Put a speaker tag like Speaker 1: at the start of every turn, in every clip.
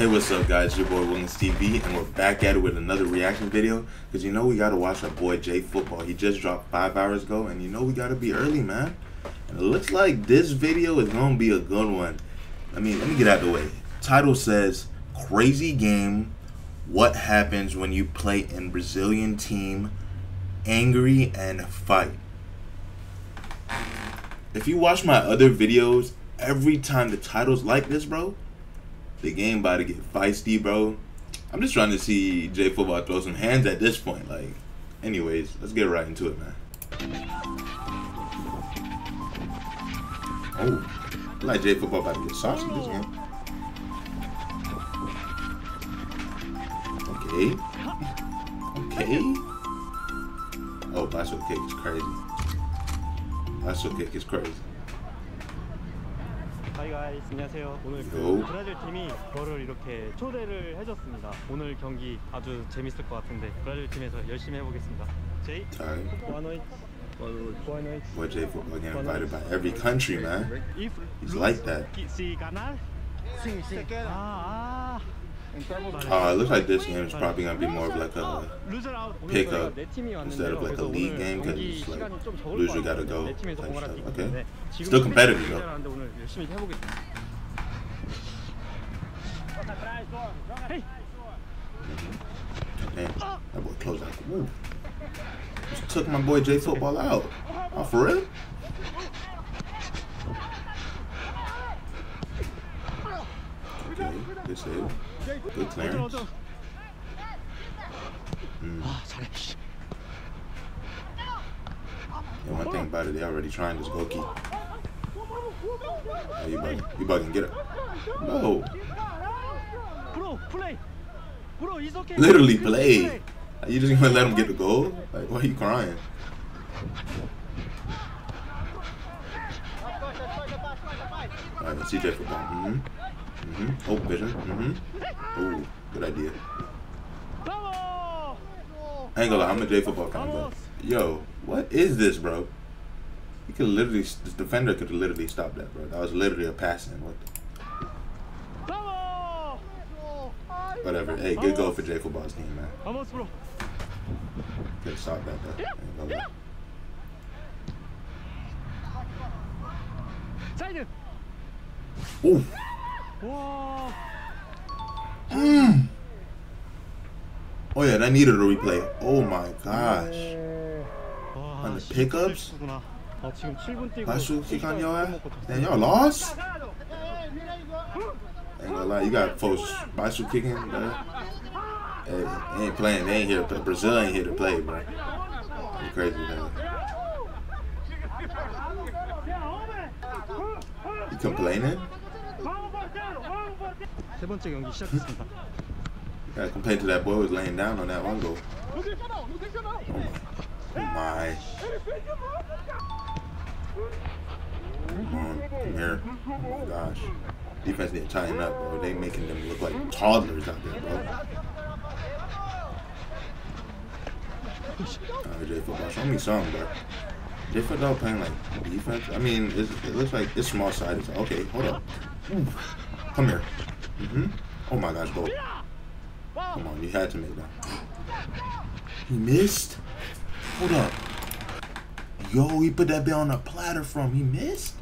Speaker 1: Hey, what's up, guys? Your boy Wilgans TV, and we're back at it with another reaction video. Because you know we gotta watch our boy Jay Football. He just dropped five hours ago, and you know we gotta be early, man. And it looks like this video is gonna be a good one. I mean, let me get out the way. Title says, Crazy Game, What Happens When You Play in Brazilian Team, Angry and Fight. If you watch my other videos, every time the title's like this, bro, the game about to get feisty, bro. I'm just trying to see Jay Football throw some hands at this point. Like, anyways, let's get right into it, man. Oh, I like Jay Football about to get saucy this game. Okay. Okay. Oh, bicycle kick is crazy. Bicycle kick is crazy.
Speaker 2: 하이 가이스 안녕하세요. 오늘 그
Speaker 1: 요.
Speaker 2: 브라질 팀이 저를 이렇게 초대를 해줬습니다. 오늘 경기 아주 재밌을 것 같은데 브라질 팀에서 열심히 해보겠습니다. 제이? 보아노이
Speaker 1: Boy, Jay Football getting invited by every country, man. He's like that. Uh, it looks like this game is probably going to be more of like a
Speaker 2: pickup
Speaker 1: instead of like a league game because it's like loser
Speaker 2: got to
Speaker 1: go. Okay. Still competitive though. Hey. That boy closed out the roof. Just took my boy J Football out. Oh, for real? Okay, good save. Good clearance. Mm. Yeah, one thing about it, they already trying this Goki. Oh, you bugging. You bugging. Get up. No. Literally play. Are you just gonna let him get the goal? Like, why are you crying? Alright, CJ football. Mm -hmm. Mm-hmm. Oh, vision. Mm-hmm. Ooh, good idea. I ain't gonna lie, I'm a J football kind of Yo, what is this, bro? You could literally, this defender could literally stop that, bro. That was literally a passing. What? The... Whatever. Hey, good goal for J football's team, man. Good stop that, though. Ooh. Hmm. Oh yeah, that needed a replay. Oh my gosh. On the pickups?
Speaker 2: Last
Speaker 1: shoot kick on your ass? Damn, y'all lost? Ain't gonna lie, you got folks bicycle kicking, bro. Hey, they ain't playing, they ain't here. Brazil ain't here to play, bro. You crazy, man. You complaining?
Speaker 2: 세 번째 경기 시작했습니다.
Speaker 1: You gotta complain to that boy who was laying down on that one goal. Oh my. Come on, come here. Oh my gosh. Defense need to tighten up, bro. They making them look like toddlers out there, bro. Alright, J football. Show me some, bro. J football playing like defense. I mean, it's, it looks like it's small sided. Okay, hold up. Ooh. Come here. hmm Oh my gosh, go. Come on, you had to make that. He missed? Hold up. Yo, he put that bit on a platter from. He missed?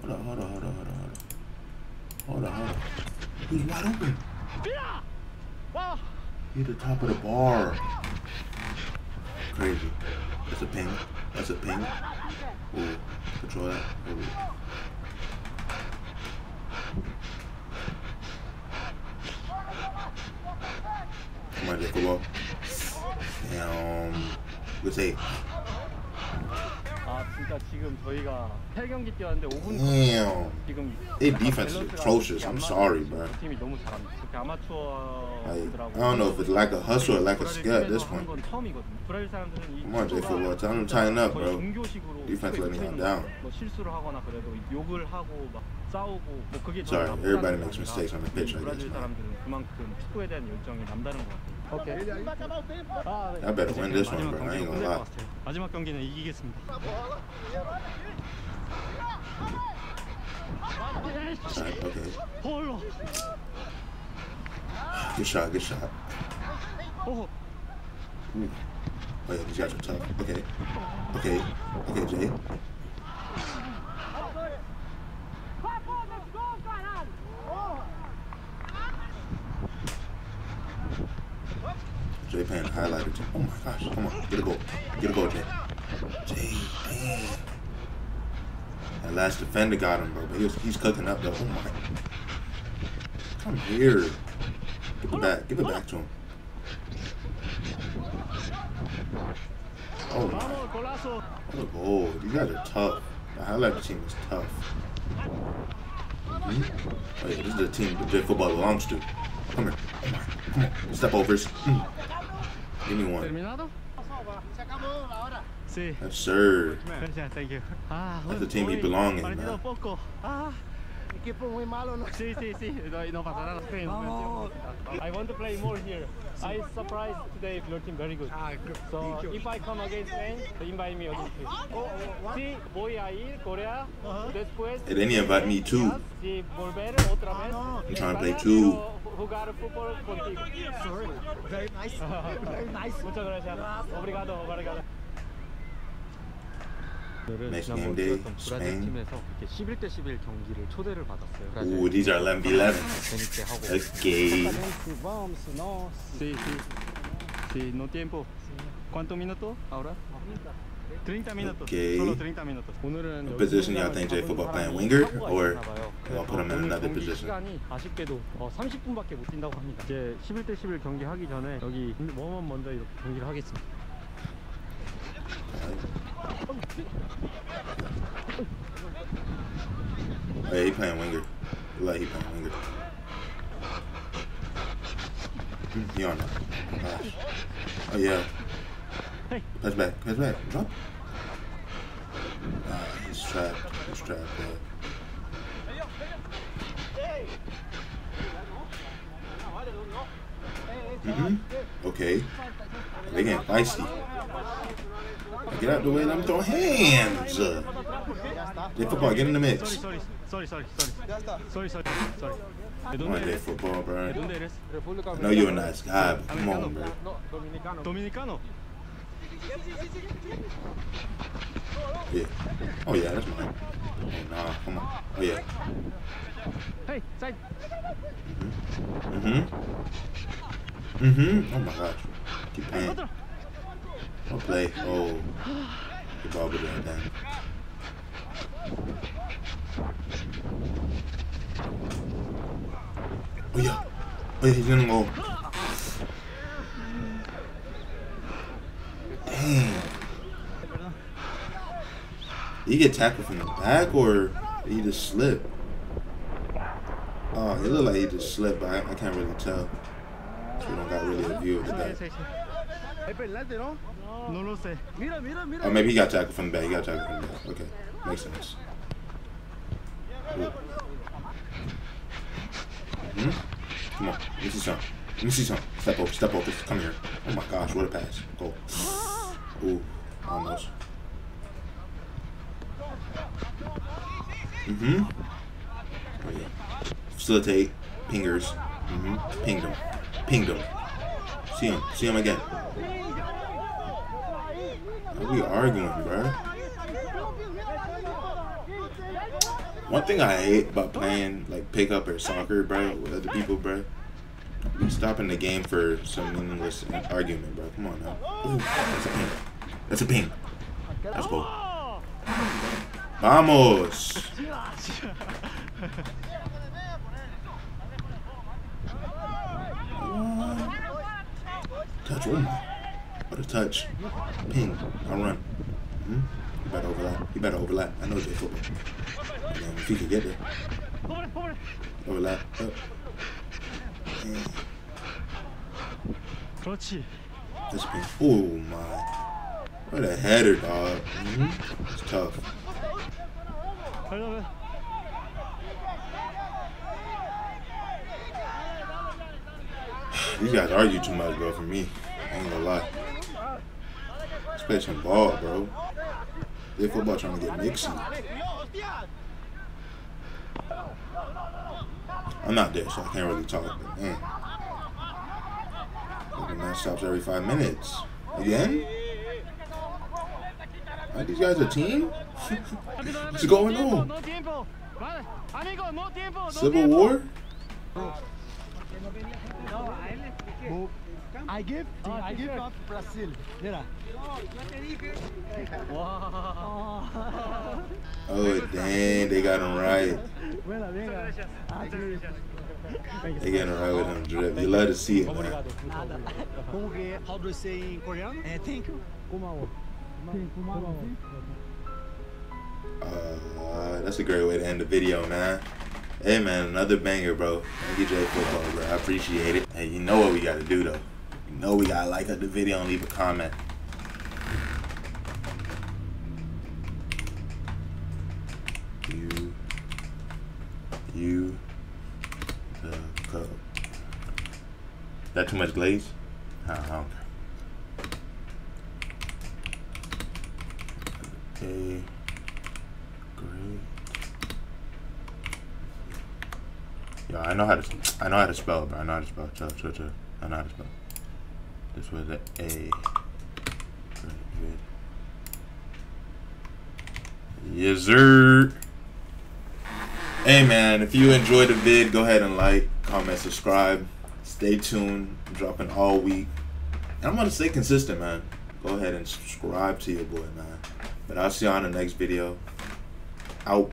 Speaker 1: Hold up, hold up, hold up, hold up, hold up. Hold up, hold up. He's wide open.
Speaker 2: 와!
Speaker 1: He at the top of the bar. Crazy. That's a ping. That's a ping. Ooh, control that. Ooh.
Speaker 2: might just go up. And um, we'll say.
Speaker 1: Damn. Their defense is atrocious. I'm sorry, bro. Like, I don't know if it's like a hustle or
Speaker 2: like a
Speaker 1: skill at this point. Come on,
Speaker 2: J.
Speaker 1: Football. Tell them to tighten up, bro. Defense letting
Speaker 2: him
Speaker 1: down. Sorry, everybody makes mistakes on the pitch, I guess. Man.
Speaker 2: Okay.
Speaker 1: I better win this one, bro. I ain't gonna lie.
Speaker 2: 마지막 경기는 이기겠습니다.
Speaker 1: Right, okay. Good shot. Good shot. Ooh. Oh yeah, these guys are tough. Okay. Okay. Okay, Jay. Come on. Get a goal. Get a goal, Jay. Jay, man. That last defender got him, bro. But he was, he's cooking up, though. Oh my. Come here. Give it back. Give it back to him. Oh my. What a goal. These guys are tough. The highlighter team is tough. Mhm. Oh yeah, this is the team that football belongs to. Come here. Come on. Come on. Step overs. Mm. Give me one.
Speaker 2: Terminado?
Speaker 1: Yes, sir.
Speaker 2: Thank you. Ah,
Speaker 1: That's the team we
Speaker 2: hoy
Speaker 1: belong in, man.
Speaker 2: Ah,
Speaker 3: Equipo muy malo, ¿no?
Speaker 2: sí, sí, sí. No, no pasará.
Speaker 3: Vamos.
Speaker 2: I want to play more here. I surprised today your team very good.
Speaker 3: Ah, good.
Speaker 2: So if I come against Spain, invite me again, please.
Speaker 3: Oh.
Speaker 2: Sí, voy a ir Corea. Después.
Speaker 1: Hey, they need invite me too.
Speaker 2: Sí, volver otra vez.
Speaker 1: I'm trying to play
Speaker 2: España,
Speaker 1: too.
Speaker 2: pero Jugar fútbol contigo.
Speaker 3: Sorry. Very nice. Very nice.
Speaker 2: Muchas gracias. Obrigado, obrigado.
Speaker 1: Next game day,
Speaker 2: 브라질
Speaker 1: Spain.
Speaker 2: 팀에서 이렇게 11대 11 경기를 초대를 받았어요. 브라질
Speaker 1: Ooh, these are 11 v 11.
Speaker 2: 재밌게 하고.
Speaker 1: Okay.
Speaker 3: Vamos, no.
Speaker 2: Sí, sí. Sí, no tiempo. ¿Cuántos minutos ahora? 30 minutos.
Speaker 1: Okay.
Speaker 2: Solo 30 minutos. 오늘은
Speaker 1: What position y'all think J football playing? Winger or y'all put him in another position?
Speaker 2: 시간이 아쉽게도 어, 30분밖에 못 뛴다고 합니다. 이제 11대 11 경기 하기 전에 여기 웜업 먼저 이렇게 경기를 하겠습니다.
Speaker 1: Oh, yeah, he playing winger. Look like he playing winger. Mm, He on that. Gosh. Oh yeah.
Speaker 2: Hey.
Speaker 1: Pass back. Pass back. Drop. Ah, he's trapped. He's trapped. Yeah. Mhm. Okay. They getting feisty. Get out the way. Let them throw hands. J football, get in the mix.
Speaker 2: Sorry, sorry, sorry, sorry, sorry, sorry, sorry. ¿De
Speaker 1: Come on,
Speaker 2: dónde
Speaker 1: J
Speaker 2: eres?
Speaker 1: football,
Speaker 2: ¿De
Speaker 1: bro.
Speaker 2: dónde eres?
Speaker 3: República
Speaker 1: I know you're a nice guy, but come on, bro.
Speaker 3: Dominicano.
Speaker 1: Yeah. Oh yeah, that's mine. Oh nah, come on. Oh yeah.
Speaker 2: Hey, side.
Speaker 1: Mhm. Mhm. Mhm. Oh my gosh. Keep playing. Don't play. Oh. The ball with that down. Oh yeah. Oh yeah, he's gonna go. Dang. Did he get tackled from the back or he just slip? Oh, it looked like he just slipped, but I, I can't really tell. We don't got really a view of the back. Oh, maybe he got tackled from the back. He got tackled from the back. Okay, makes sense. Ooh. Mhm. Come on, let me see some. Let me see some. Step over, step over. Come here. Oh my gosh, what a pass. Go. Ooh, almost. Mm-hmm. Oh yeah. Facilitate. Pingers. Mm-hmm. Pinged him. Pinged him. See him. See him again. Why we arguing, bro? One thing I hate about playing like pickup or soccer, bro, with other people, bro. You stopping the game for some meaningless argument, bro. Come on now. Ooh, that's a ping. That's a ping. That's cool. Vamos! Touch one. What a touch. Ping. I'll run. Hmm? You better overlap. You better overlap. I know J football. If you can get there. Overlap. Up And
Speaker 2: 그렇지.
Speaker 1: this ping. Oh my. What a header, dog. hmm It's tough.
Speaker 2: 가려면
Speaker 1: These guys argue too much, bro, for me. I ain't gonna lie. Let's play some ball, bro. They football trying to get mixy. I'm not there, so I can't really talk, but. Fucking man stops every five minutes. Again? Are these guys a team? What's going on?
Speaker 2: Civil tiempo. Vale. Amigo, no tiempo. No
Speaker 1: Civil
Speaker 2: tiempo.
Speaker 1: War?
Speaker 3: I give, I give up Brazil. Mira.
Speaker 2: Wow.
Speaker 1: Oh dang, they got him right.
Speaker 3: Buena, venga. Aquí.
Speaker 1: They getting right with him drip. You love to see it, man.
Speaker 3: Como que, how do you say in Korean? Thank you. Kumawo. Kumawo.
Speaker 1: Uh, that's a great way to end the video, man. Hey, man, another banger, bro. Thank you, J Football, bro. I appreciate it. Hey, you know what we gotta do, though. You know we gotta like up the video and leave a comment. You, you, the cup. That too much glaze? I don't care. A great. Yo, I know how to. I know how to spell, bro. I know how to spell. Chill, chill, chill. I know how to spell. This was a A. Yes, sir. Hey, man, if you enjoyed the vid, go ahead and like, comment, subscribe. Stay tuned. I'm dropping all week. And I'm going to stay consistent, man. Go ahead and subscribe to your boy, man. But I'll see you on the next video. Out.